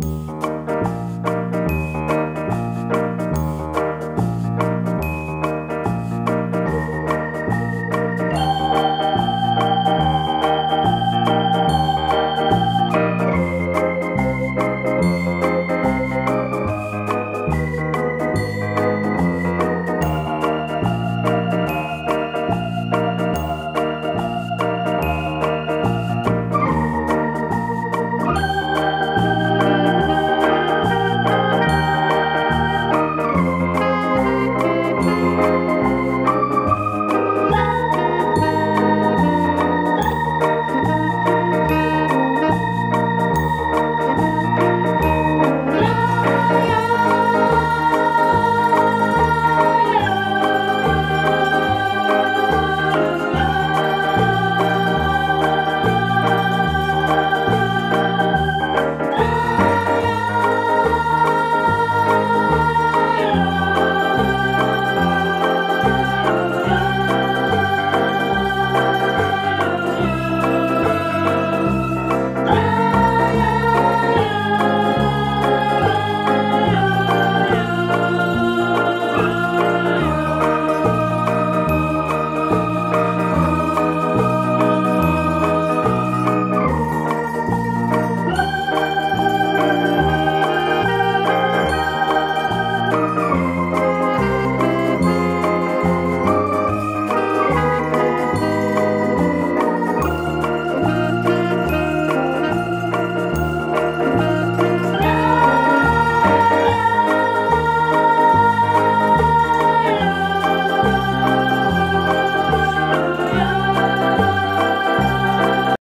Música